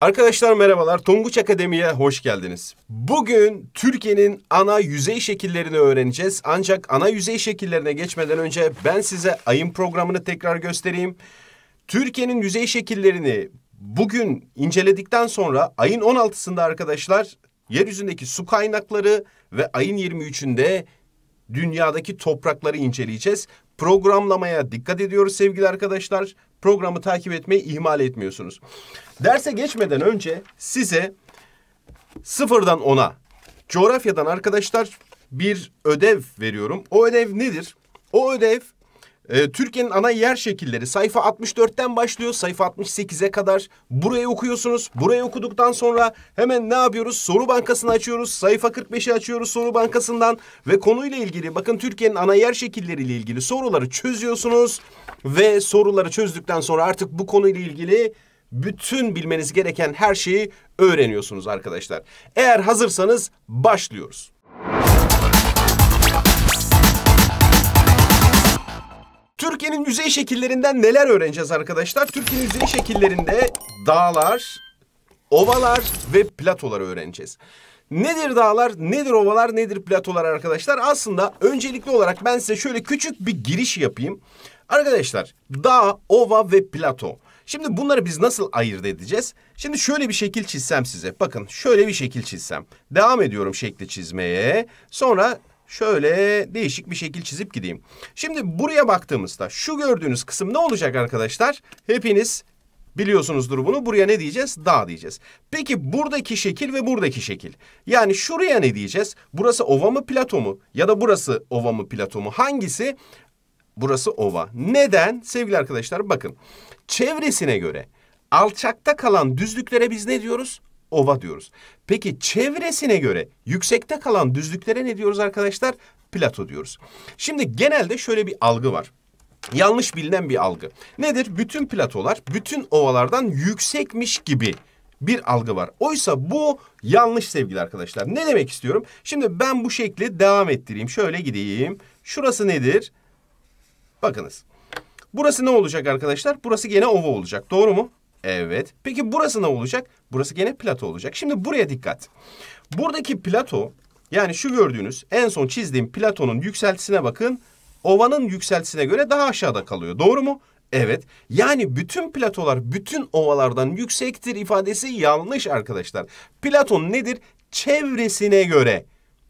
Arkadaşlar merhabalar, Tonguç Akademi'ye hoş geldiniz. Bugün Türkiye'nin ana yüzey şekillerini öğreneceğiz. Ancak ana yüzey şekillerine geçmeden önce ben size ayın programını tekrar göstereyim. Türkiye'nin yüzey şekillerini bugün inceledikten sonra ayın 16'sında arkadaşlar yeryüzündeki su kaynakları ve ayın 23'ünde dünyadaki toprakları inceleyeceğiz. Programlamaya dikkat ediyoruz sevgili arkadaşlar. Programı takip etmeyi ihmal etmiyorsunuz. Derse geçmeden önce size sıfırdan ona coğrafyadan arkadaşlar bir ödev veriyorum. O ödev nedir? O ödev e, Türkiye'nin ana yer şekilleri sayfa 64'ten başlıyor sayfa 68'e kadar. Burayı okuyorsunuz. Burayı okuduktan sonra hemen ne yapıyoruz? Soru bankasını açıyoruz. Sayfa 45'i açıyoruz soru bankasından ve konuyla ilgili bakın Türkiye'nin ana yer şekilleriyle ilgili soruları çözüyorsunuz ve soruları çözdükten sonra artık bu konuyla ilgili bütün bilmeniz gereken her şeyi öğreniyorsunuz arkadaşlar. Eğer hazırsanız başlıyoruz. Türkiye'nin yüzey şekillerinden neler öğreneceğiz arkadaşlar? Türkiye'nin yüzey şekillerinde dağlar, ovalar ve platoları öğreneceğiz. Nedir dağlar, nedir ovalar, nedir platolar arkadaşlar? Aslında öncelikli olarak ben size şöyle küçük bir giriş yapayım. Arkadaşlar dağ, ova ve plato. Şimdi bunları biz nasıl ayırt edeceğiz? Şimdi şöyle bir şekil çizsem size. Bakın şöyle bir şekil çizsem. Devam ediyorum şekli çizmeye. Sonra şöyle değişik bir şekil çizip gideyim. Şimdi buraya baktığımızda şu gördüğünüz kısım ne olacak arkadaşlar? Hepiniz biliyorsunuzdur bunu. Buraya ne diyeceğiz? Dağ diyeceğiz. Peki buradaki şekil ve buradaki şekil. Yani şuraya ne diyeceğiz? Burası ova mı plato mu? Ya da burası ova mı plato mu? Hangisi? Burası ova. Neden? Sevgili arkadaşlar bakın. Çevresine göre alçakta kalan düzlüklere biz ne diyoruz? Ova diyoruz. Peki çevresine göre yüksekte kalan düzlüklere ne diyoruz arkadaşlar? Plato diyoruz. Şimdi genelde şöyle bir algı var. Yanlış bilinen bir algı. Nedir? Bütün platolar bütün ovalardan yüksekmiş gibi bir algı var. Oysa bu yanlış sevgili arkadaşlar. Ne demek istiyorum? Şimdi ben bu şekli devam ettireyim. Şöyle gideyim. Şurası nedir? Bakınız. Burası ne olacak arkadaşlar? Burası gene ova olacak. Doğru mu? Evet. Peki burası ne olacak? Burası gene plato olacak. Şimdi buraya dikkat. Buradaki plato yani şu gördüğünüz en son çizdiğim platonun yükseltisine bakın. Ovanın yükseltisine göre daha aşağıda kalıyor. Doğru mu? Evet. Yani bütün platolar bütün ovalardan yüksektir ifadesi yanlış arkadaşlar. Platon nedir? Çevresine göre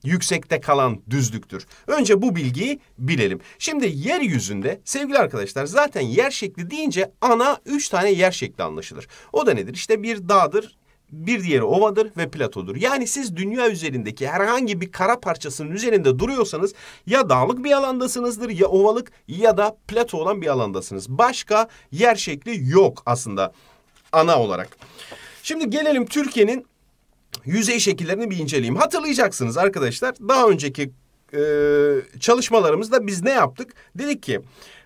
yüksekte kalan düzlüktür. Önce bu bilgiyi bilelim. Şimdi yeryüzünde sevgili arkadaşlar zaten yer şekli deyince ana üç tane yer şekli anlaşılır. O da nedir? İşte bir dağdır, bir diğeri ovadır ve platodur. Yani siz dünya üzerindeki herhangi bir kara parçasının üzerinde duruyorsanız ya dağlık bir alandasınızdır ya ovalık ya da plato olan bir alandasınız. Başka yer şekli yok aslında ana olarak. Şimdi gelelim Türkiye'nin yüzey şekillerini bir inceleyeyim. Hatırlayacaksınız arkadaşlar daha önceki e, çalışmalarımızda biz ne yaptık? Dedik ki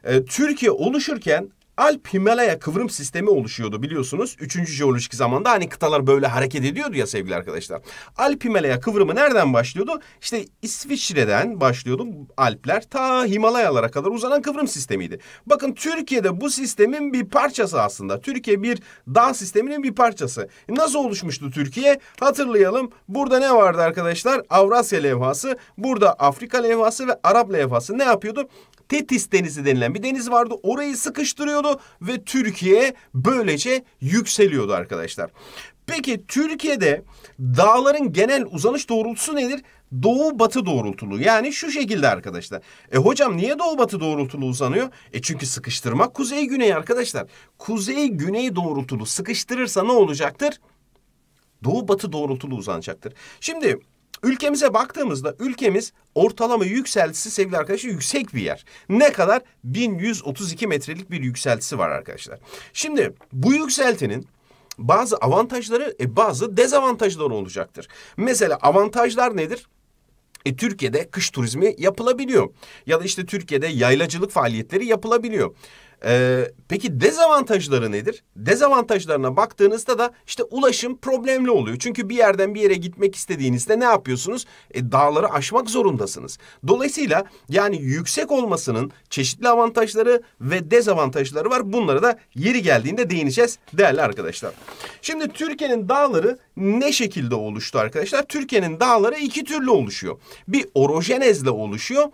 e, Türkiye oluşurken Alp Himalaya kıvrım sistemi oluşuyordu biliyorsunuz. Üçüncü jeolojik zamanda hani kıtalar böyle hareket ediyordu ya sevgili arkadaşlar. Alp Himalaya kıvrımı nereden başlıyordu? İşte İsviçre'den başlıyordu Alpler ta Himalayalara kadar uzanan kıvrım sistemiydi. Bakın Türkiye'de bu sistemin bir parçası aslında. Türkiye bir dağ sisteminin bir parçası. Nasıl oluşmuştu Türkiye? Hatırlayalım. Burada ne vardı arkadaşlar? Avrasya levhası, burada Afrika levhası ve Arap levhası ne yapıyordu? Tetis Denizi denilen bir deniz vardı. Orayı sıkıştırıyordu ve Türkiye böylece yükseliyordu arkadaşlar. Peki Türkiye'de dağların genel uzanış doğrultusu nedir? Doğu batı doğrultulu. Yani şu şekilde arkadaşlar. E hocam niye doğu batı doğrultulu uzanıyor? E çünkü sıkıştırmak kuzey güney arkadaşlar. Kuzey güney doğrultulu sıkıştırırsa ne olacaktır? Doğu batı doğrultulu uzanacaktır. Şimdi Ülkemize baktığımızda ülkemiz ortalama yükseltisi sevgili arkadaşlar yüksek bir yer. Ne kadar? 1132 metrelik bir yükseltisi var arkadaşlar. Şimdi bu yükseltinin bazı avantajları e, bazı dezavantajları olacaktır. Mesela avantajlar nedir? E, Türkiye'de kış turizmi yapılabiliyor. Ya da işte Türkiye'de yaylacılık faaliyetleri yapılabiliyor. Ee, peki dezavantajları nedir? Dezavantajlarına baktığınızda da işte ulaşım problemli oluyor. Çünkü bir yerden bir yere gitmek istediğinizde ne yapıyorsunuz? E, dağları aşmak zorundasınız. Dolayısıyla yani yüksek olmasının çeşitli avantajları ve dezavantajları var. Bunları da yeri geldiğinde değineceğiz değerli arkadaşlar. Şimdi Türkiye'nin dağları ne şekilde oluştu arkadaşlar? Türkiye'nin dağları iki türlü oluşuyor. Bir orojenezle oluşuyor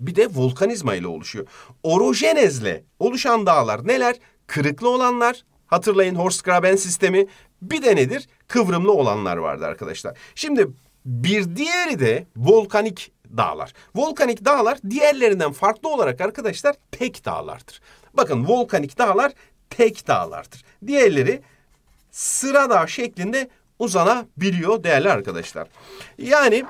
bir de volkanizma ile oluşuyor. Orojenezle oluşan dağlar neler? Kırıklı olanlar, hatırlayın Horstgraben sistemi. Bir de nedir? Kıvrımlı olanlar vardı arkadaşlar. Şimdi bir diğeri de volkanik dağlar. Volkanik dağlar diğerlerinden farklı olarak arkadaşlar tek dağlardır. Bakın volkanik dağlar tek dağlardır. Diğerleri sıra dağ şeklinde uzanabiliyor değerli arkadaşlar. Yani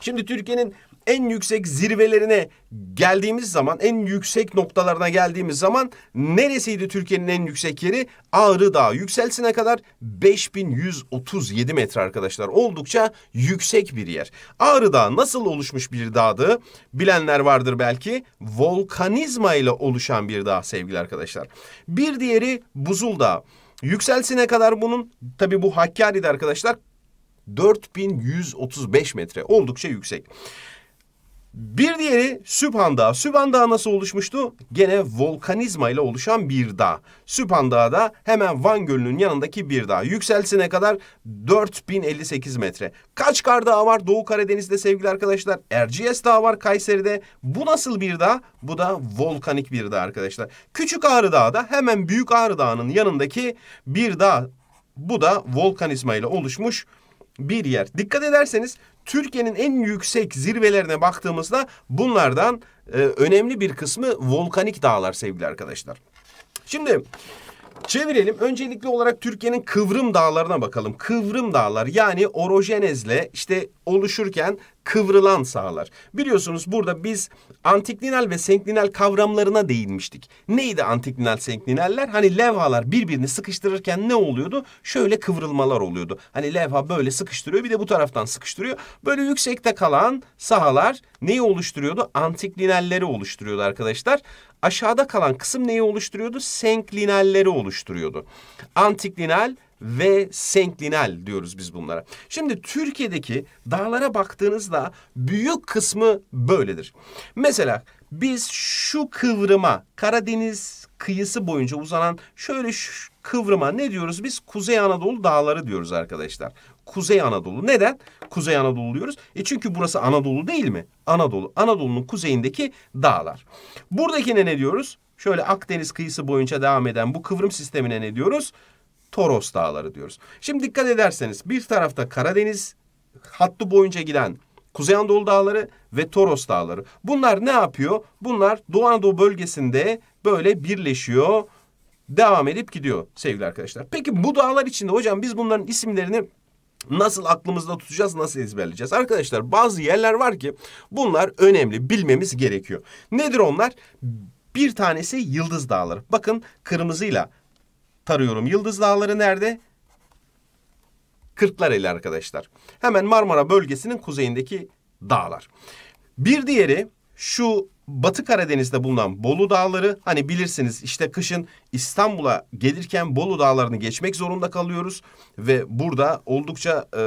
şimdi Türkiye'nin en yüksek zirvelerine geldiğimiz zaman, en yüksek noktalarına geldiğimiz zaman neresiydi Türkiye'nin en yüksek yeri? Ağrı Dağı. Yükselsine kadar 5137 metre arkadaşlar. Oldukça yüksek bir yer. Ağrı Dağı nasıl oluşmuş bir dağdı? Bilenler vardır belki. Volkanizma ile oluşan bir dağ sevgili arkadaşlar. Bir diğeri Buzul Dağı. Yükselsine kadar bunun tabi bu Hakkari'de arkadaşlar 4135 metre oldukça yüksek. Bir diğeri Sübhan Dağı. Sübhan Dağı nasıl oluşmuştu? Gene volkanizma ile oluşan bir dağ. Sübhan Dağı da hemen Van Gölü'nün yanındaki bir dağ. Yükselsine kadar 4058 metre. Kaç kar dağı var Doğu Karadeniz'de sevgili arkadaşlar? Erciyes Dağı var Kayseri'de. Bu nasıl bir dağ? Bu da volkanik bir dağ arkadaşlar. Küçük Ağrı Dağı da hemen Büyük Ağrı Dağı'nın yanındaki bir dağ. Bu da volkanizma ile oluşmuş bir yer. Dikkat ederseniz Türkiye'nin en yüksek zirvelerine baktığımızda bunlardan e, önemli bir kısmı volkanik dağlar sevgili arkadaşlar. Şimdi Çevirelim. Öncelikli olarak Türkiye'nin kıvrım dağlarına bakalım. Kıvrım dağlar yani orojenezle işte oluşurken kıvrılan sahalar. Biliyorsunuz burada biz antiklinal ve senklinal kavramlarına değinmiştik. Neydi antiklinal senklinaller? Hani levhalar birbirini sıkıştırırken ne oluyordu? Şöyle kıvrılmalar oluyordu. Hani levha böyle sıkıştırıyor bir de bu taraftan sıkıştırıyor. Böyle yüksekte kalan sahalar neyi oluşturuyordu? Antiklinalleri oluşturuyordu arkadaşlar. Aşağıda kalan kısım neyi oluşturuyordu? Senklinalleri oluşturuyordu. Antiklinal ve senklinal diyoruz biz bunlara. Şimdi Türkiye'deki dağlara baktığınızda büyük kısmı böyledir. Mesela biz şu kıvrıma Karadeniz kıyısı boyunca uzanan şöyle şu kıvrıma ne diyoruz biz? Kuzey Anadolu dağları diyoruz arkadaşlar. Kuzey Anadolu. Neden Kuzey Anadolu diyoruz? E çünkü burası Anadolu değil mi? Anadolu. Anadolu'nun kuzeyindeki dağlar. Buradakine ne diyoruz? Şöyle Akdeniz kıyısı boyunca devam eden bu kıvrım sistemine ne diyoruz? Toros Dağları diyoruz. Şimdi dikkat ederseniz bir tarafta Karadeniz hattı boyunca giden Kuzey Anadolu Dağları ve Toros Dağları. Bunlar ne yapıyor? Bunlar Doğu Anadolu bölgesinde böyle birleşiyor, devam edip gidiyor sevgili arkadaşlar. Peki bu dağlar içinde hocam biz bunların isimlerini Nasıl aklımızda tutacağız, nasıl ezberleyeceğiz? Arkadaşlar bazı yerler var ki bunlar önemli, bilmemiz gerekiyor. Nedir onlar? Bir tanesi Yıldız Dağları. Bakın kırmızıyla tarıyorum. Yıldız Dağları nerede? Kırklareli arkadaşlar. Hemen Marmara bölgesinin kuzeyindeki dağlar. Bir diğeri şu Batı Karadeniz'de bulunan Bolu Dağları hani bilirsiniz işte kışın İstanbul'a gelirken Bolu Dağları'nı geçmek zorunda kalıyoruz ve burada oldukça e,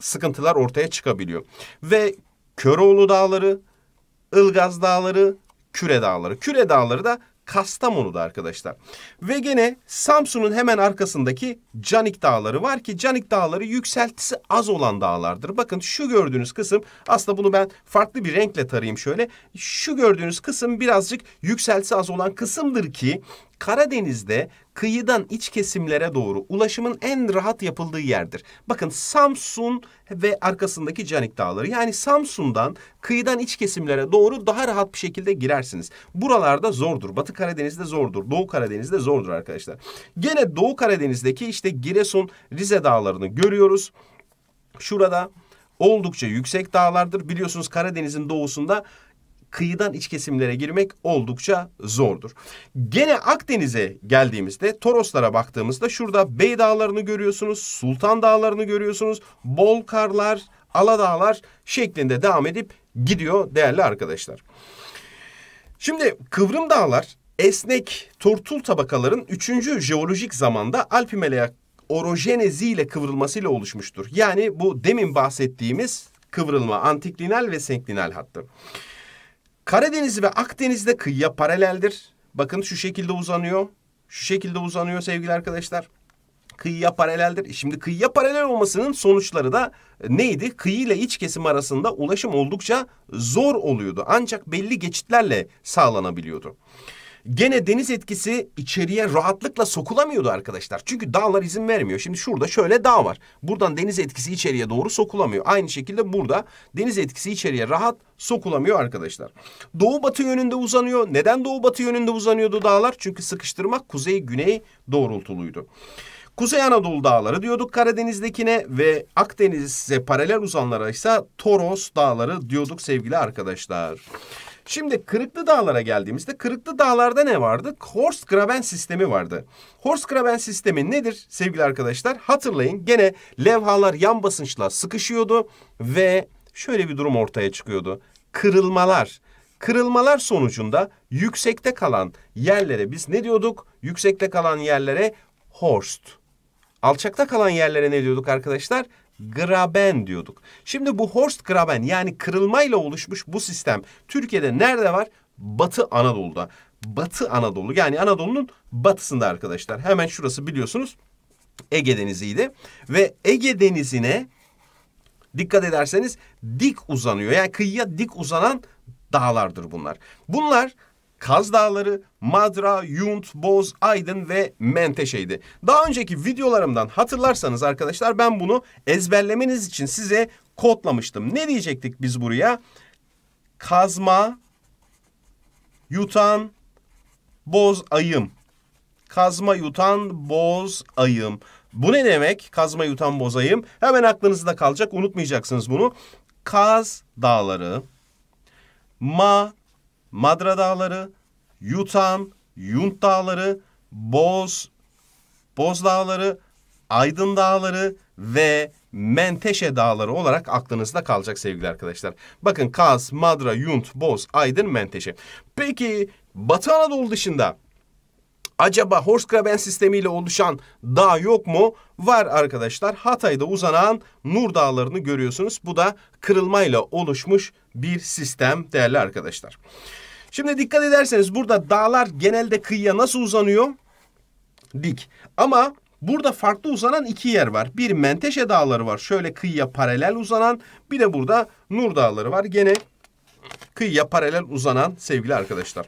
sıkıntılar ortaya çıkabiliyor. Ve Köroğlu Dağları, Ilgaz Dağları, Küre Dağları. Küre Dağları da Kastamonu'da arkadaşlar. Ve gene Samsun'un hemen arkasındaki Canik Dağları var ki Canik Dağları yükseltisi az olan dağlardır. Bakın şu gördüğünüz kısım aslında bunu ben farklı bir renkle tarayayım şöyle. Şu gördüğünüz kısım birazcık yükseltisi az olan kısımdır ki Karadeniz'de kıyıdan iç kesimlere doğru ulaşımın en rahat yapıldığı yerdir. Bakın Samsun ve arkasındaki Canik Dağları. Yani Samsun'dan kıyıdan iç kesimlere doğru daha rahat bir şekilde girersiniz. Buralarda zordur. Batı Karadeniz'de zordur. Doğu Karadeniz'de zordur arkadaşlar. Gene Doğu Karadeniz'deki işte Giresun, Rize dağlarını görüyoruz. Şurada oldukça yüksek dağlardır. Biliyorsunuz Karadeniz'in doğusunda kıyıdan iç kesimlere girmek oldukça zordur. Gene Akdeniz'e geldiğimizde Toroslara baktığımızda şurada Bey Dağları'nı görüyorsunuz, Sultan Dağları'nı görüyorsunuz, bol karlar, Aladağlar şeklinde devam edip gidiyor değerli arkadaşlar. Şimdi kıvrım dağlar esnek tortul tabakaların üçüncü jeolojik zamanda Alp Himalaya orojenezi ile kıvrılmasıyla oluşmuştur. Yani bu demin bahsettiğimiz kıvrılma antiklinal ve senklinal hattı. Karadeniz ve Akdeniz'de kıyıya paraleldir. Bakın şu şekilde uzanıyor. Şu şekilde uzanıyor sevgili arkadaşlar. Kıyıya paraleldir. Şimdi kıyıya paralel olmasının sonuçları da neydi? Kıyı ile iç kesim arasında ulaşım oldukça zor oluyordu. Ancak belli geçitlerle sağlanabiliyordu. Gene deniz etkisi içeriye rahatlıkla sokulamıyordu arkadaşlar. Çünkü dağlar izin vermiyor. Şimdi şurada şöyle dağ var. Buradan deniz etkisi içeriye doğru sokulamıyor. Aynı şekilde burada deniz etkisi içeriye rahat sokulamıyor arkadaşlar. Doğu batı yönünde uzanıyor. Neden doğu batı yönünde uzanıyordu dağlar? Çünkü sıkıştırmak kuzey güney doğrultuluydu. Kuzey Anadolu dağları diyorduk Karadeniz'dekine ve Akdeniz'e paralel uzanlara ise Toros dağları diyorduk sevgili arkadaşlar. Şimdi Kırıklı Dağlara geldiğimizde Kırıklı Dağlar'da ne vardı? Horst Graben sistemi vardı. Horst Graben sistemi nedir sevgili arkadaşlar? Hatırlayın gene levhalar yan basınçla sıkışıyordu ve şöyle bir durum ortaya çıkıyordu. Kırılmalar. Kırılmalar sonucunda yüksekte kalan yerlere biz ne diyorduk? Yüksekte kalan yerlere Horst. Alçakta kalan yerlere ne diyorduk arkadaşlar? Graben diyorduk. Şimdi bu Horst Graben yani kırılmayla oluşmuş bu sistem Türkiye'de nerede var? Batı Anadolu'da. Batı Anadolu yani Anadolu'nun batısında arkadaşlar. Hemen şurası biliyorsunuz Ege Denizi'ydi. Ve Ege Denizi'ne dikkat ederseniz dik uzanıyor. Yani kıyıya dik uzanan dağlardır bunlar. Bunlar Kaz Dağları, Madra, Yunt, Boz, Aydın ve Menteşe'ydi. Daha önceki videolarımdan hatırlarsanız arkadaşlar ben bunu ezberlemeniz için size kodlamıştım. Ne diyecektik biz buraya? Kazma, yutan, boz ayım. Kazma, yutan, boz ayım. Bu ne demek? Kazma, yutan, boz ayım. Hemen aklınızda kalacak. Unutmayacaksınız bunu. Kaz dağları, ma Madra Dağları, Yutan, Yunt Dağları, Boz, Boz Dağları, Aydın Dağları ve Menteşe Dağları olarak aklınızda kalacak sevgili arkadaşlar. Bakın Kaz, Madra, Yunt, Boz, Aydın, Menteşe. Peki Batı Anadolu dışında acaba Horstgraben sistemiyle oluşan dağ yok mu? Var arkadaşlar. Hatay'da uzanan Nur Dağları'nı görüyorsunuz. Bu da kırılmayla oluşmuş bir sistem değerli arkadaşlar. Şimdi dikkat ederseniz burada dağlar genelde kıyıya nasıl uzanıyor? Dik. Ama burada farklı uzanan iki yer var. Bir Menteşe Dağları var. Şöyle kıyıya paralel uzanan. Bir de burada Nur Dağları var. Gene kıyıya paralel uzanan sevgili arkadaşlar.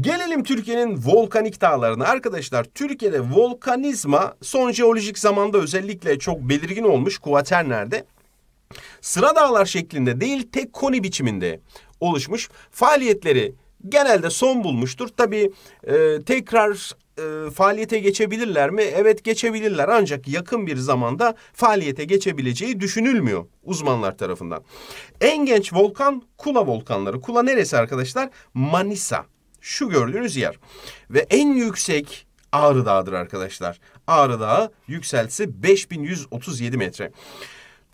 Gelelim Türkiye'nin volkanik dağlarına. Arkadaşlar Türkiye'de volkanizma son jeolojik zamanda özellikle çok belirgin olmuş kuaternerde. Sıra dağlar şeklinde değil tek koni biçiminde oluşmuş. Faaliyetleri genelde son bulmuştur. Tabii e, tekrar e, faaliyete geçebilirler mi? Evet geçebilirler ancak yakın bir zamanda faaliyete geçebileceği düşünülmüyor uzmanlar tarafından. En genç volkan Kula volkanları. Kula neresi arkadaşlar? Manisa. Şu gördüğünüz yer. Ve en yüksek Ağrı Dağı'dır arkadaşlar. Ağrı Dağı yükseltisi 5137 metre.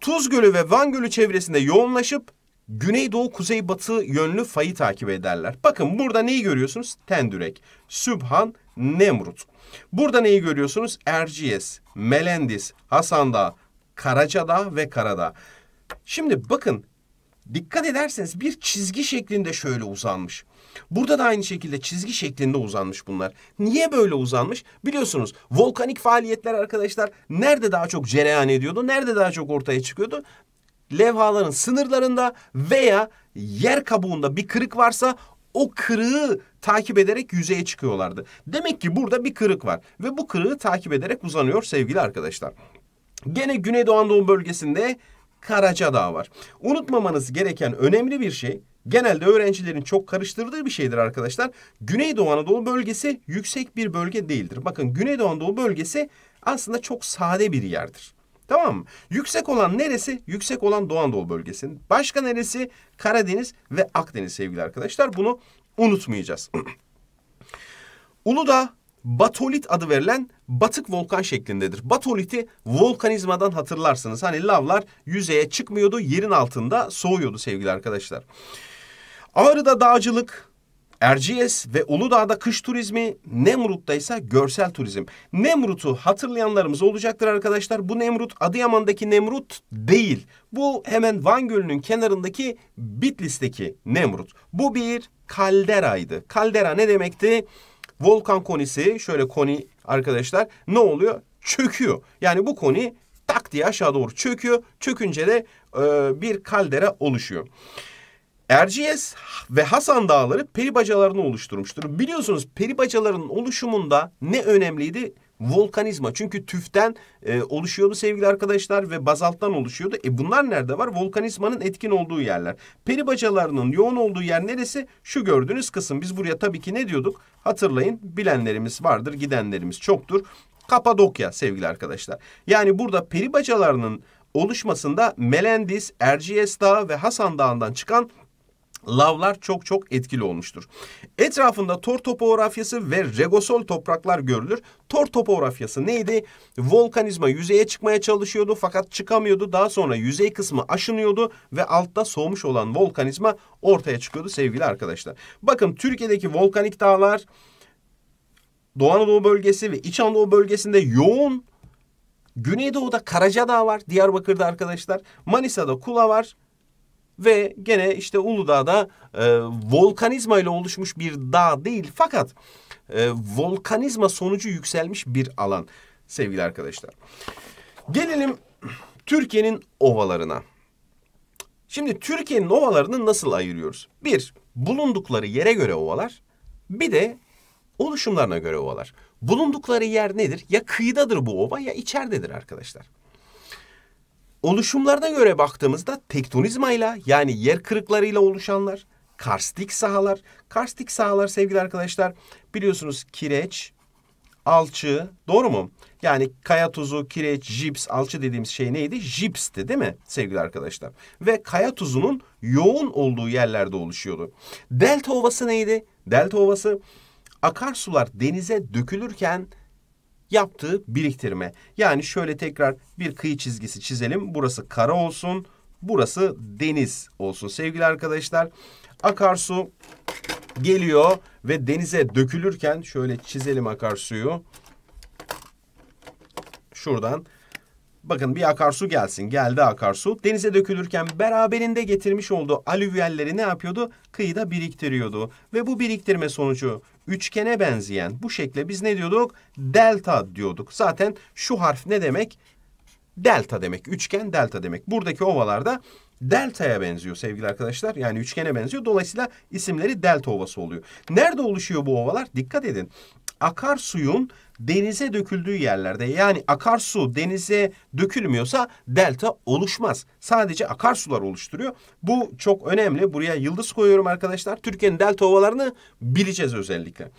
Tuz Gölü ve Van Gölü çevresinde yoğunlaşıp güneydoğu kuzeybatı yönlü fayı takip ederler. Bakın burada neyi görüyorsunuz? Tendürek, Sübhan, Nemrut. Burada neyi görüyorsunuz? Erciyes, Melendis, Hasandağ, Karacadağ ve Karadağ. Şimdi bakın dikkat ederseniz bir çizgi şeklinde şöyle uzanmış. Burada da aynı şekilde çizgi şeklinde uzanmış bunlar. Niye böyle uzanmış? Biliyorsunuz volkanik faaliyetler arkadaşlar nerede daha çok cereyan ediyordu? Nerede daha çok ortaya çıkıyordu? levhaların sınırlarında veya yer kabuğunda bir kırık varsa o kırığı takip ederek yüzeye çıkıyorlardı. Demek ki burada bir kırık var ve bu kırığı takip ederek uzanıyor sevgili arkadaşlar. Gene Güneydoğu Anadolu bölgesinde Karacadağ var. Unutmamanız gereken önemli bir şey, genelde öğrencilerin çok karıştırdığı bir şeydir arkadaşlar. Güneydoğu Anadolu bölgesi yüksek bir bölge değildir. Bakın Güneydoğu Anadolu bölgesi aslında çok sade bir yerdir. Tamam mı? Yüksek olan neresi? Yüksek olan Doğu Anadolu bölgesinin. Başka neresi? Karadeniz ve Akdeniz sevgili arkadaşlar. Bunu unutmayacağız. Uludağ Batolit adı verilen batık volkan şeklindedir. Batoliti volkanizmadan hatırlarsınız. Hani lavlar yüzeye çıkmıyordu, yerin altında soğuyordu sevgili arkadaşlar. Ağrı'da dağcılık, Erciyes ve Uludağ'da kış turizmi, Nemrut'ta ise görsel turizm. Nemrut'u hatırlayanlarımız olacaktır arkadaşlar. Bu Nemrut Adıyaman'daki Nemrut değil. Bu hemen Van Gölü'nün kenarındaki Bitlis'teki Nemrut. Bu bir kalderaydı. Kaldera ne demekti? Volkan konisi, şöyle koni arkadaşlar ne oluyor? Çöküyor. Yani bu koni tak diye aşağı doğru çöküyor. Çökünce de e, bir kaldera oluşuyor. Erciyes ve Hasan Dağları peri bacalarını oluşturmuştur. Biliyorsunuz peri bacalarının oluşumunda ne önemliydi? Volkanizma. Çünkü tüften e, oluşuyordu sevgili arkadaşlar ve bazalttan oluşuyordu. E bunlar nerede var? Volkanizmanın etkin olduğu yerler. Peri bacalarının yoğun olduğu yer neresi? Şu gördüğünüz kısım. Biz buraya tabii ki ne diyorduk? Hatırlayın bilenlerimiz vardır, gidenlerimiz çoktur. Kapadokya sevgili arkadaşlar. Yani burada peri bacalarının oluşmasında Melendis, Erciyes Dağı ve Hasan Dağı'ndan çıkan lavlar çok çok etkili olmuştur. Etrafında tor topografyası ve regosol topraklar görülür. Tor topografyası neydi? Volkanizma yüzeye çıkmaya çalışıyordu fakat çıkamıyordu. Daha sonra yüzey kısmı aşınıyordu ve altta soğumuş olan volkanizma ortaya çıkıyordu sevgili arkadaşlar. Bakın Türkiye'deki volkanik dağlar Doğu Anadolu bölgesi ve İç Anadolu bölgesinde yoğun Güneydoğu'da Karacadağ var, Diyarbakır'da arkadaşlar. Manisa'da Kula var. Ve gene işte Uludağ'da e, volkanizma ile oluşmuş bir dağ değil fakat e, volkanizma sonucu yükselmiş bir alan sevgili arkadaşlar. Gelelim Türkiye'nin ovalarına. Şimdi Türkiye'nin ovalarını nasıl ayırıyoruz? Bir, bulundukları yere göre ovalar. Bir de oluşumlarına göre ovalar. Bulundukları yer nedir? Ya kıyıdadır bu ova ya içeridedir arkadaşlar. Oluşumlarına göre baktığımızda tektonizmayla yani yer kırıklarıyla oluşanlar, karstik sahalar. Karstik sahalar sevgili arkadaşlar biliyorsunuz kireç, alçı doğru mu? Yani kaya tuzu, kireç, jips, alçı dediğimiz şey neydi? Jipsti değil mi sevgili arkadaşlar? Ve kaya tuzunun yoğun olduğu yerlerde oluşuyordu. Delta ovası neydi? Delta ovası akarsular denize dökülürken yaptığı biriktirme. Yani şöyle tekrar bir kıyı çizgisi çizelim. Burası kara olsun, burası deniz olsun sevgili arkadaşlar. Akarsu geliyor ve denize dökülürken şöyle çizelim akarsuyu. Şuradan Bakın bir akarsu gelsin. Geldi akarsu. Denize dökülürken beraberinde getirmiş olduğu alüvyalleri ne yapıyordu? Kıyıda biriktiriyordu. Ve bu biriktirme sonucu üçgene benzeyen bu şekle biz ne diyorduk? Delta diyorduk. Zaten şu harf ne demek? Delta demek. Üçgen delta demek. Buradaki ovalarda delta'ya benziyor sevgili arkadaşlar. Yani üçgene benziyor. Dolayısıyla isimleri delta ovası oluyor. Nerede oluşuyor bu ovalar? Dikkat edin. Akarsuyun denize döküldüğü yerlerde yani akarsu denize dökülmüyorsa delta oluşmaz. Sadece akarsular oluşturuyor. Bu çok önemli. Buraya yıldız koyuyorum arkadaşlar. Türkiye'nin delta ovalarını bileceğiz özellikle.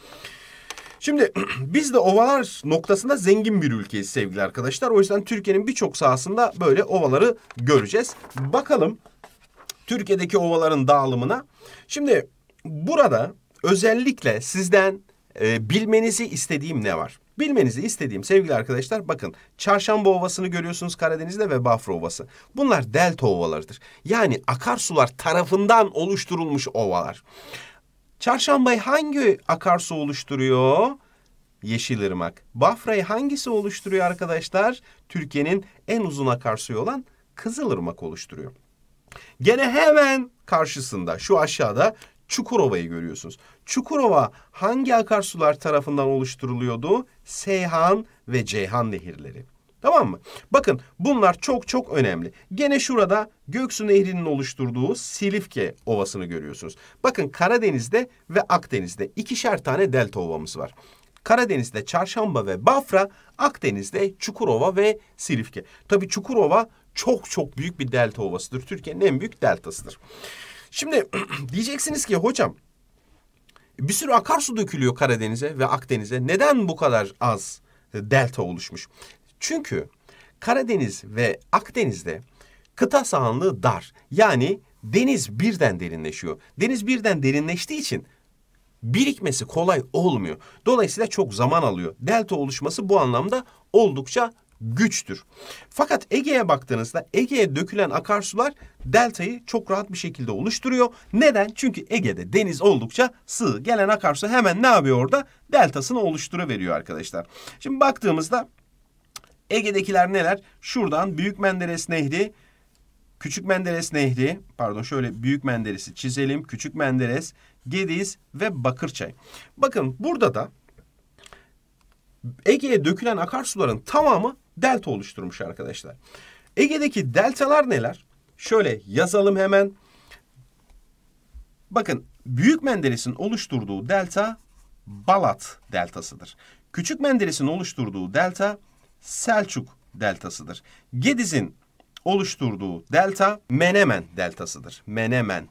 Şimdi biz de ovalar noktasında zengin bir ülkeyiz sevgili arkadaşlar. O yüzden Türkiye'nin birçok sahasında böyle ovaları göreceğiz. Bakalım Türkiye'deki ovaların dağılımına. Şimdi burada özellikle sizden e, bilmenizi istediğim ne var? Bilmenizi istediğim sevgili arkadaşlar bakın Çarşamba Ovası'nı görüyorsunuz Karadeniz'de ve Bafra Ovası. Bunlar delta ovalarıdır. Yani akarsular tarafından oluşturulmuş ovalar. Çarşambayı hangi akarsu oluşturuyor? Yeşilırmak. Bafra'yı hangisi oluşturuyor arkadaşlar? Türkiye'nin en uzun akarsuyu olan Kızılırmak oluşturuyor. Gene hemen karşısında şu aşağıda Çukurova'yı görüyorsunuz. Çukurova hangi akarsular tarafından oluşturuluyordu? Seyhan ve Ceyhan nehirleri. Tamam mı? Bakın bunlar çok çok önemli. Gene şurada Göksu Nehri'nin oluşturduğu Silifke Ovası'nı görüyorsunuz. Bakın Karadeniz'de ve Akdeniz'de ikişer tane delta ovamız var. Karadeniz'de Çarşamba ve Bafra, Akdeniz'de Çukurova ve Silifke. Tabii Çukurova çok çok büyük bir delta ovasıdır. Türkiye'nin en büyük deltasıdır. Şimdi diyeceksiniz ki hocam bir sürü akarsu dökülüyor Karadeniz'e ve Akdeniz'e. Neden bu kadar az delta oluşmuş? Çünkü Karadeniz ve Akdeniz'de kıta sahanlığı dar. Yani deniz birden derinleşiyor. Deniz birden derinleştiği için birikmesi kolay olmuyor. Dolayısıyla çok zaman alıyor. Delta oluşması bu anlamda oldukça güçtür. Fakat Ege'ye baktığınızda Ege'ye dökülen akarsular deltayı çok rahat bir şekilde oluşturuyor. Neden? Çünkü Ege'de deniz oldukça sığ. Gelen akarsu hemen ne yapıyor orada? Deltasını oluşturuveriyor arkadaşlar. Şimdi baktığımızda Ege'dekiler neler? Şuradan Büyük Menderes Nehri, Küçük Menderes Nehri, pardon şöyle Büyük Menderes'i çizelim. Küçük Menderes, Gediz ve Bakırçay. Bakın burada da Ege'ye dökülen akarsuların tamamı delta oluşturmuş arkadaşlar. Ege'deki deltalar neler? Şöyle yazalım hemen. Bakın Büyük Menderes'in oluşturduğu delta Balat deltasıdır. Küçük Menderes'in oluşturduğu delta Selçuk deltasıdır. Gediz'in oluşturduğu delta Menemen deltasıdır. Menemen.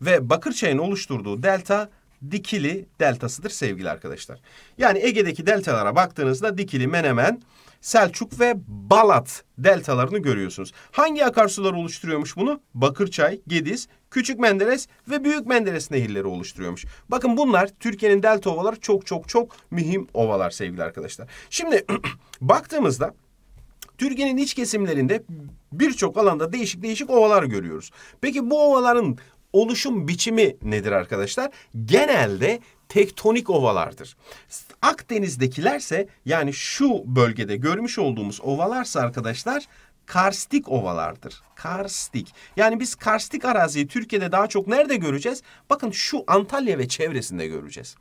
Ve Bakırçay'ın oluşturduğu delta Dikili deltasıdır sevgili arkadaşlar. Yani Ege'deki deltalara baktığınızda Dikili, Menemen, Selçuk ve Balat deltalarını görüyorsunuz. Hangi akarsular oluşturuyormuş bunu? Bakırçay, Gediz, Küçük Menderes ve Büyük Menderes nehirleri oluşturuyormuş. Bakın bunlar Türkiye'nin delta ovaları çok çok çok mühim ovalar sevgili arkadaşlar. Şimdi baktığımızda Türkiye'nin iç kesimlerinde birçok alanda değişik değişik ovalar görüyoruz. Peki bu ovaların oluşum biçimi nedir arkadaşlar? Genelde tektonik ovalardır. Akdeniz'dekilerse yani şu bölgede görmüş olduğumuz ovalarsa arkadaşlar karstik ovalardır. Karstik. Yani biz karstik araziyi Türkiye'de daha çok nerede göreceğiz? Bakın şu Antalya ve çevresinde göreceğiz.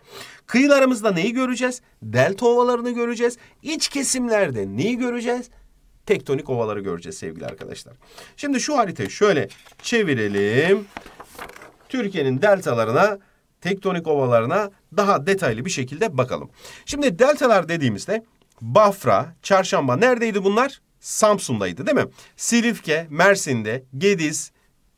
Kıyılarımızda neyi göreceğiz? Delta ovalarını göreceğiz. İç kesimlerde neyi göreceğiz? Tektonik ovaları göreceğiz sevgili arkadaşlar. Şimdi şu haritayı şöyle çevirelim. Türkiye'nin deltalarına, tektonik ovalarına daha detaylı bir şekilde bakalım. Şimdi deltalar dediğimizde Bafra, Çarşamba neredeydi bunlar? Samsun'daydı değil mi? Silifke, Mersin'de, Gediz,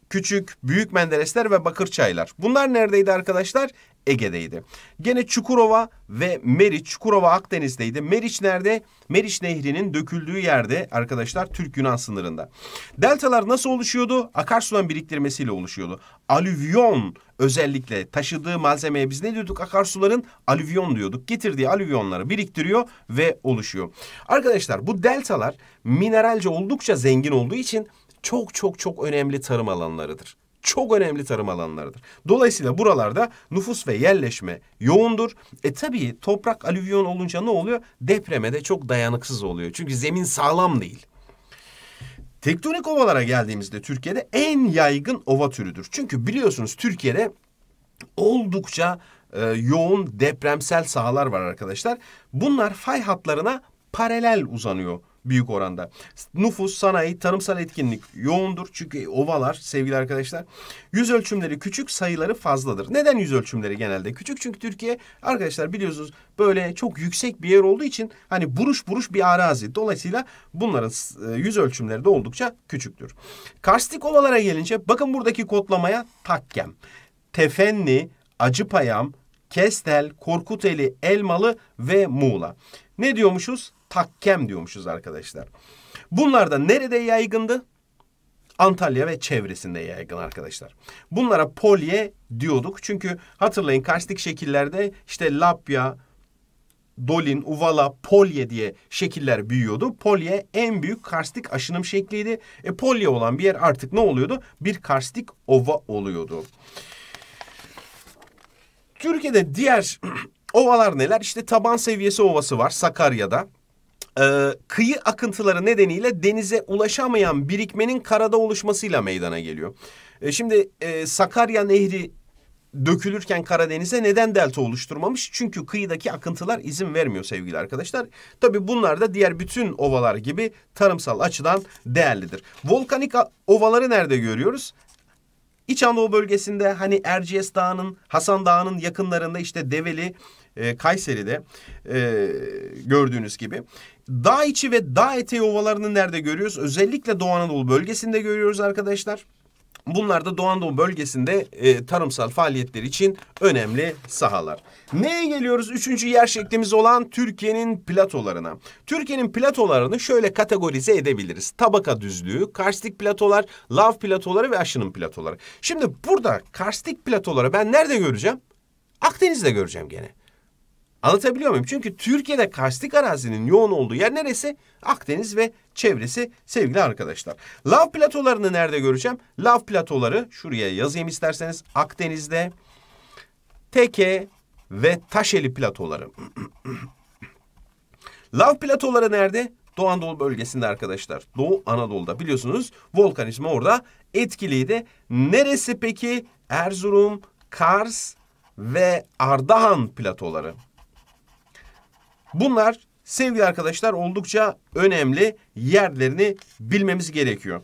Küçük, Büyük Menderesler ve Bakırçaylar. Bunlar neredeydi arkadaşlar? Ege'deydi. Gene Çukurova ve Meriç, Çukurova Akdeniz'deydi. Meriç nerede? Meriç Nehri'nin döküldüğü yerde arkadaşlar Türk-Yunan sınırında. Deltalar nasıl oluşuyordu? Akarsuların biriktirmesiyle oluşuyordu. Alüvyon özellikle taşıdığı malzemeye biz ne diyorduk? Akarsuların alüvyon diyorduk. Getirdiği alüvyonları biriktiriyor ve oluşuyor. Arkadaşlar bu deltalar mineralce oldukça zengin olduğu için çok çok çok önemli tarım alanlarıdır çok önemli tarım alanlarıdır. Dolayısıyla buralarda nüfus ve yerleşme yoğundur. E tabii toprak alüvyon olunca ne oluyor? Depreme de çok dayanıksız oluyor. Çünkü zemin sağlam değil. Tektonik ovalara geldiğimizde Türkiye'de en yaygın ova türüdür. Çünkü biliyorsunuz Türkiye'de oldukça e, yoğun depremsel sahalar var arkadaşlar. Bunlar fay hatlarına paralel uzanıyor büyük oranda. Nüfus, sanayi, tarımsal etkinlik yoğundur. Çünkü ovalar sevgili arkadaşlar. Yüz ölçümleri küçük, sayıları fazladır. Neden yüz ölçümleri genelde küçük? Çünkü Türkiye arkadaşlar biliyorsunuz böyle çok yüksek bir yer olduğu için hani buruş buruş bir arazi. Dolayısıyla bunların e, yüz ölçümleri de oldukça küçüktür. Karstik ovalara gelince bakın buradaki kodlamaya takkem, tefenni, acıpayam, Kestel, Korkuteli, Elmalı ve Muğla. Ne diyormuşuz? Takkem diyormuşuz arkadaşlar. Bunlar da nerede yaygındı? Antalya ve çevresinde yaygın arkadaşlar. Bunlara polye diyorduk. Çünkü hatırlayın karstik şekillerde işte lapya, dolin, uvala, polye diye şekiller büyüyordu. Polye en büyük karstik aşınım şekliydi. E polye olan bir yer artık ne oluyordu? Bir karstik ova oluyordu. Türkiye'de diğer ovalar neler? İşte taban seviyesi ovası var Sakarya'da e, kıyı akıntıları nedeniyle denize ulaşamayan birikmenin karada oluşmasıyla meydana geliyor. E, şimdi e, Sakarya Nehri dökülürken Karadeniz'e neden delta oluşturmamış? Çünkü kıyıdaki akıntılar izin vermiyor sevgili arkadaşlar. Tabii bunlar da diğer bütün ovalar gibi tarımsal açıdan değerlidir. Volkanik ovaları nerede görüyoruz? İç Anadolu bölgesinde hani Erciyes Dağı'nın, Hasan Dağı'nın yakınlarında işte Develi, e, Kayseri'de e, gördüğünüz gibi. Dağ içi ve dağ eteği ovalarını nerede görüyoruz? Özellikle Doğu Anadolu bölgesinde görüyoruz arkadaşlar. Bunlar da Doğu Anadolu bölgesinde e, tarımsal faaliyetler için önemli sahalar. Neye geliyoruz? Üçüncü yer şeklimiz olan Türkiye'nin platolarına. Türkiye'nin platolarını şöyle kategorize edebiliriz. Tabaka düzlüğü, karstik platolar, lav platoları ve aşınım platoları. Şimdi burada karstik platoları ben nerede göreceğim? Akdeniz'de göreceğim gene. Anlatabiliyor muyum? Çünkü Türkiye'de karstik arazinin yoğun olduğu yer neresi? Akdeniz ve çevresi sevgili arkadaşlar. Lav platolarını nerede göreceğim? Lav platoları şuraya yazayım isterseniz. Akdeniz'de Teke ve Taşeli platoları. Lav platoları nerede? Doğu Anadolu bölgesinde arkadaşlar. Doğu Anadolu'da biliyorsunuz volkanizma orada etkiliydi. Neresi peki? Erzurum, Kars ve Ardahan platoları. Bunlar sevgili arkadaşlar oldukça önemli yerlerini bilmemiz gerekiyor.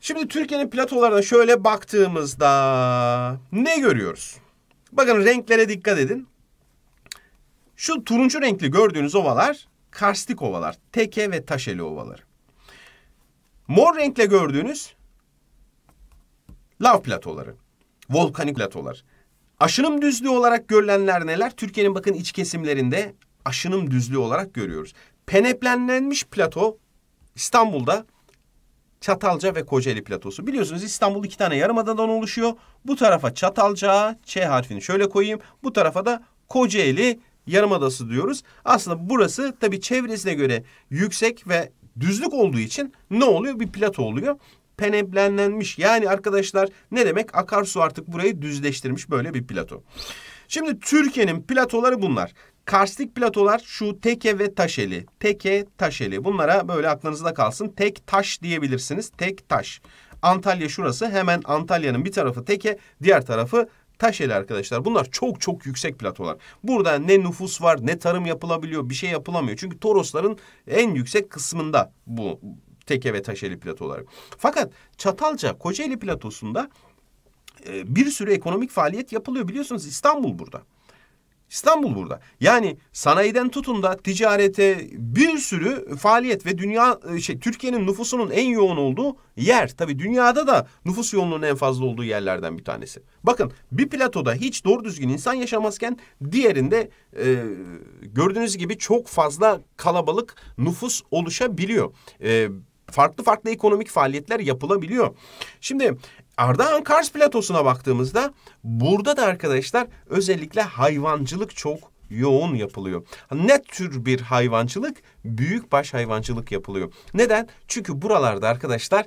Şimdi Türkiye'nin platolarına şöyle baktığımızda ne görüyoruz? Bakın renklere dikkat edin. Şu turuncu renkli gördüğünüz ovalar karstik ovalar. Teke ve taşeli ovalar. Mor renkle gördüğünüz lav platoları. Volkanik platolar. Aşınım düzlüğü olarak görülenler neler? Türkiye'nin bakın iç kesimlerinde aşınım düzlüğü olarak görüyoruz. Peneplenlenmiş plato İstanbul'da Çatalca ve Kocaeli platosu. Biliyorsunuz İstanbul iki tane yarımadadan oluşuyor. Bu tarafa Çatalca, Ç harfini şöyle koyayım. Bu tarafa da Kocaeli Yarımadası diyoruz. Aslında burası tabii çevresine göre yüksek ve düzlük olduğu için ne oluyor? Bir plato oluyor. Peneplenlenmiş. Yani arkadaşlar ne demek? Akarsu artık burayı düzleştirmiş böyle bir plato. Şimdi Türkiye'nin platoları bunlar. Karstik platolar şu teke ve taşeli. Teke, taşeli. Bunlara böyle aklınızda kalsın. Tek taş diyebilirsiniz. Tek taş. Antalya şurası. Hemen Antalya'nın bir tarafı teke, diğer tarafı Taşeli arkadaşlar. Bunlar çok çok yüksek platolar. Burada ne nüfus var ne tarım yapılabiliyor bir şey yapılamıyor. Çünkü Torosların en yüksek kısmında bu Teke ve Taşeli platolar. Fakat Çatalca Kocaeli platosunda e, bir sürü ekonomik faaliyet yapılıyor. Biliyorsunuz İstanbul burada. İstanbul burada. Yani sanayiden tutun da ticarete bir sürü faaliyet ve dünya e, şey Türkiye'nin nüfusunun en yoğun olduğu yer. Tabii dünyada da nüfus yoğunluğunun en fazla olduğu yerlerden bir tanesi. Bakın bir platoda hiç doğru düzgün insan yaşamazken diğerinde e, gördüğünüz gibi çok fazla kalabalık nüfus oluşabiliyor. E, farklı farklı ekonomik faaliyetler yapılabiliyor. Şimdi Ardahan Kars platosuna baktığımızda burada da arkadaşlar özellikle hayvancılık çok yoğun yapılıyor. Ne tür bir hayvancılık? Büyükbaş hayvancılık yapılıyor. Neden? Çünkü buralarda arkadaşlar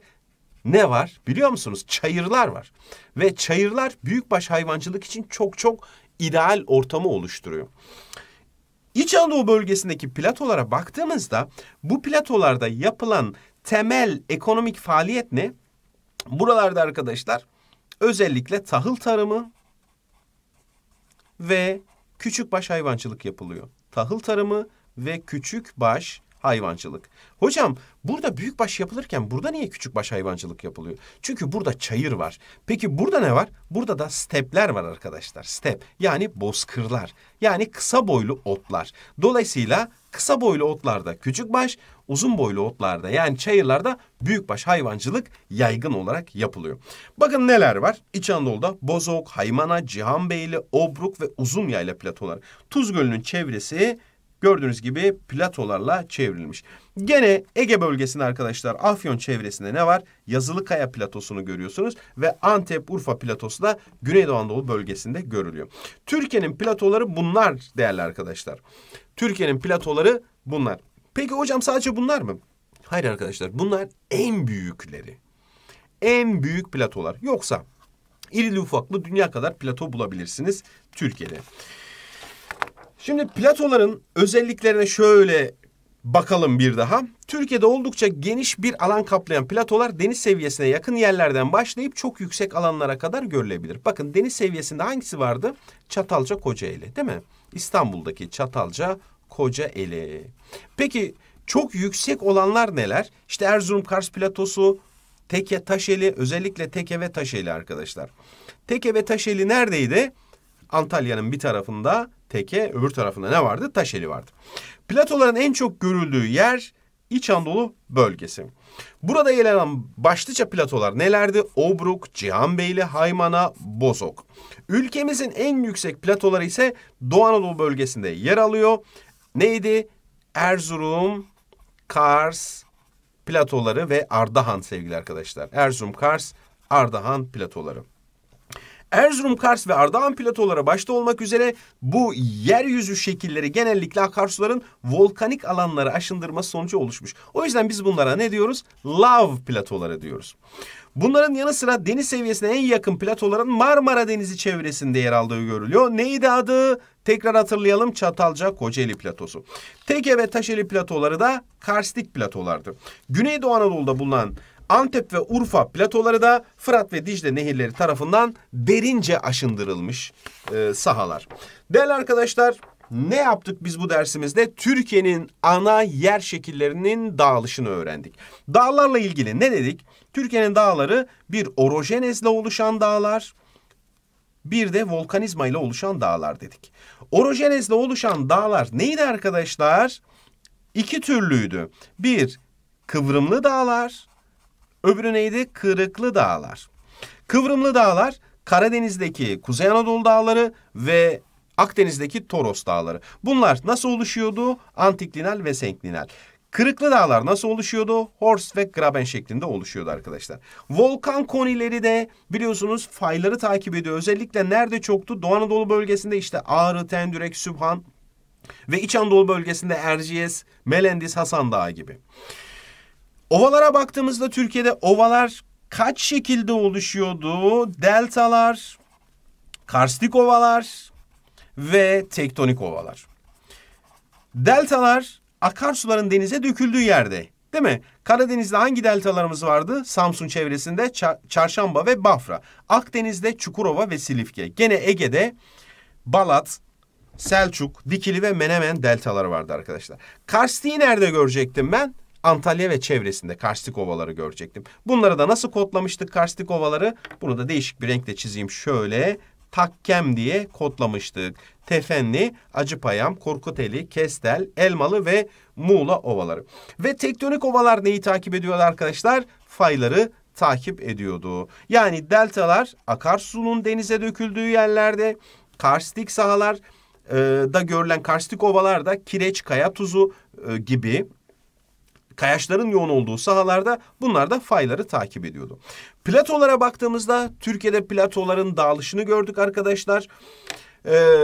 ne var biliyor musunuz? Çayırlar var. Ve çayırlar büyükbaş hayvancılık için çok çok ideal ortamı oluşturuyor. İç Anadolu bölgesindeki platolara baktığımızda bu platolarda yapılan temel ekonomik faaliyet ne? Buralarda arkadaşlar özellikle tahıl tarımı ve küçük baş hayvancılık yapılıyor. Tahıl tarımı ve küçük baş hayvancılık. Hocam burada büyük baş yapılırken burada niye küçük baş hayvancılık yapılıyor? Çünkü burada çayır var. Peki burada ne var? Burada da stepler var arkadaşlar. Step yani bozkırlar. Yani kısa boylu otlar. Dolayısıyla kısa boylu otlarda küçük baş, uzun boylu otlarda yani çayırlarda büyükbaş hayvancılık yaygın olarak yapılıyor. Bakın neler var? İç Anadolu'da Bozok, Haymana, Cihanbeyli, Obruk ve Uzun Yayla platolar. Tuz Gölü'nün çevresi gördüğünüz gibi platolarla çevrilmiş. Gene Ege bölgesinde arkadaşlar Afyon çevresinde ne var? Yazılı Kaya platosunu görüyorsunuz ve Antep Urfa platosu da Güneydoğu Anadolu bölgesinde görülüyor. Türkiye'nin platoları bunlar değerli arkadaşlar. Türkiye'nin platoları bunlar. Peki hocam sadece bunlar mı? Hayır arkadaşlar bunlar en büyükleri. En büyük platolar. Yoksa irili ufaklı dünya kadar plato bulabilirsiniz Türkiye'de. Şimdi platoların özelliklerine şöyle bakalım bir daha. Türkiye'de oldukça geniş bir alan kaplayan platolar deniz seviyesine yakın yerlerden başlayıp çok yüksek alanlara kadar görülebilir. Bakın deniz seviyesinde hangisi vardı? Çatalca Kocaeli değil mi? İstanbul'daki Çatalca Kocaeli. Peki çok yüksek olanlar neler? İşte Erzurum Kars platosu, Teke Taşeli, özellikle Teke ve Taşeli arkadaşlar. Teke ve Taşeli neredeydi? Antalya'nın bir tarafında Teke, öbür tarafında ne vardı? Taşeli vardı. Platoların en çok görüldüğü yer İç Anadolu bölgesi. Burada yer alan başlıca platolar nelerdi? Obruk, Cihanbeyli, Haymana, Bozok. Ülkemizin en yüksek platoları ise Doğu Anadolu bölgesinde yer alıyor. Neydi? Erzurum, Kars platoları ve Ardahan sevgili arkadaşlar. Erzurum, Kars, Ardahan platoları. Erzurum, Kars ve Ardahan platoları başta olmak üzere bu yeryüzü şekilleri genellikle akarsuların volkanik alanları aşındırması sonucu oluşmuş. O yüzden biz bunlara ne diyoruz? Lav platoları diyoruz. Bunların yanı sıra deniz seviyesine en yakın platoların Marmara Denizi çevresinde yer aldığı görülüyor. Neydi adı? Tekrar hatırlayalım Çatalca Kocaeli platosu. Teke ve Taşeli platoları da karstik platolardı. Güneydoğu Anadolu'da bulunan Antep ve Urfa platoları da Fırat ve Dicle nehirleri tarafından derince aşındırılmış e, sahalar. Değerli arkadaşlar ne yaptık biz bu dersimizde? Türkiye'nin ana yer şekillerinin dağılışını öğrendik. Dağlarla ilgili ne dedik? Türkiye'nin dağları bir orojenezle oluşan dağlar, bir de volkanizma ile oluşan dağlar dedik. Orojenezle oluşan dağlar neydi arkadaşlar? İki türlüydü. Bir, kıvrımlı dağlar, öbürü neydi? Kırıklı dağlar. Kıvrımlı dağlar Karadeniz'deki Kuzey Anadolu dağları ve Akdeniz'deki Toros dağları. Bunlar nasıl oluşuyordu? Antiklinal ve senklinal. Kırıklı dağlar nasıl oluşuyordu? Horst ve Graben şeklinde oluşuyordu arkadaşlar. Volkan konileri de biliyorsunuz fayları takip ediyor. Özellikle nerede çoktu? Doğu Anadolu bölgesinde işte Ağrı, Tendürek, Sübhan ve İç Anadolu bölgesinde Erciyes, Melendis, Hasan Dağı gibi. Ovalara baktığımızda Türkiye'de ovalar kaç şekilde oluşuyordu? Deltalar, karstik ovalar ve tektonik ovalar. Deltalar akarsuların denize döküldüğü yerde. Değil mi? Karadeniz'de hangi deltalarımız vardı? Samsun çevresinde Çarşamba ve Bafra. Akdeniz'de Çukurova ve Silifke. Gene Ege'de Balat, Selçuk, Dikili ve Menemen deltaları vardı arkadaşlar. Karstik'i nerede görecektim ben? Antalya ve çevresinde karstik ovaları görecektim. Bunları da nasıl kodlamıştık karstik ovaları? Bunu da değişik bir renkle çizeyim şöyle takkem diye kodlamıştık. Tefenli, Acıpayam, Korkuteli, Kestel, Elmalı ve Muğla ovaları. Ve tektonik ovalar neyi takip ediyordu arkadaşlar? Fayları takip ediyordu. Yani deltalar akarsunun denize döküldüğü yerlerde, karstik sahalar da görülen karstik ovalar da kireç, kaya tuzu gibi kayaçların yoğun olduğu sahalarda bunlar da fayları takip ediyordu. Platolara baktığımızda Türkiye'de platoların dağılışını gördük arkadaşlar. Ee,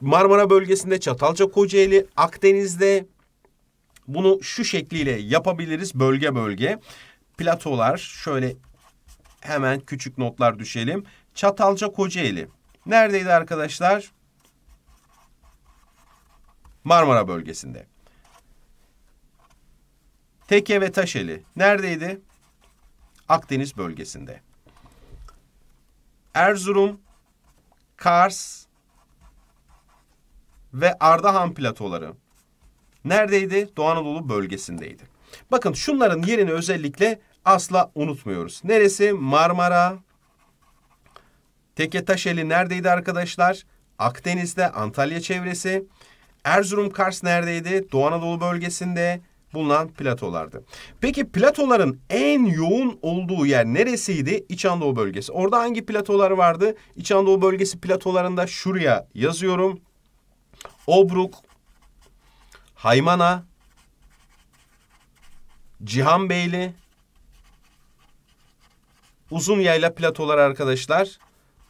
Marmara bölgesinde Çatalca, Kocaeli, Akdeniz'de bunu şu şekliyle yapabiliriz bölge bölge. Platolar şöyle hemen küçük notlar düşelim. Çatalca, Kocaeli. Neredeydi arkadaşlar? Marmara bölgesinde. Teke ve Taşeli neredeydi? Akdeniz bölgesinde. Erzurum, Kars ve Ardahan platoları neredeydi? Doğu Anadolu bölgesindeydi. Bakın şunların yerini özellikle asla unutmuyoruz. Neresi? Marmara, Teke Taşeli neredeydi arkadaşlar? Akdeniz'de, Antalya çevresi. Erzurum, Kars neredeydi? Doğu Anadolu bölgesinde bulunan platolardı. Peki platoların en yoğun olduğu yer neresiydi? İç Anadolu bölgesi. Orada hangi platolar vardı? İç Anadolu bölgesi platolarında şuraya yazıyorum. Obruk, Haymana, Cihanbeyli, Uzun Yayla platoları arkadaşlar.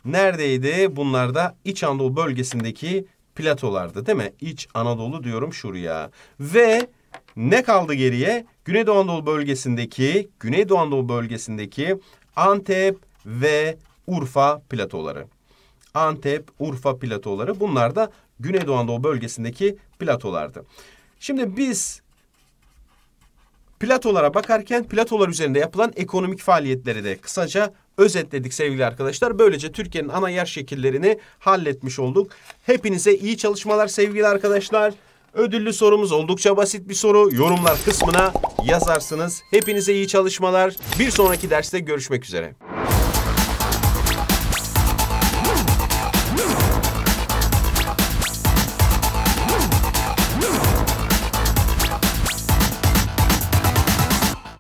Neredeydi? Bunlar da İç Anadolu bölgesindeki platolardı değil mi? İç Anadolu diyorum şuraya. Ve ne kaldı geriye? Güneydoğu Anadolu bölgesindeki, Güneydoğu Anadolu bölgesindeki Antep ve Urfa platoları. Antep, Urfa platoları bunlar da Güneydoğu Anadolu bölgesindeki platolardı. Şimdi biz platolara bakarken platolar üzerinde yapılan ekonomik faaliyetleri de kısaca özetledik sevgili arkadaşlar. Böylece Türkiye'nin ana yer şekillerini halletmiş olduk. Hepinize iyi çalışmalar sevgili arkadaşlar. Ödüllü sorumuz oldukça basit bir soru. Yorumlar kısmına yazarsınız. Hepinize iyi çalışmalar. Bir sonraki derste görüşmek üzere.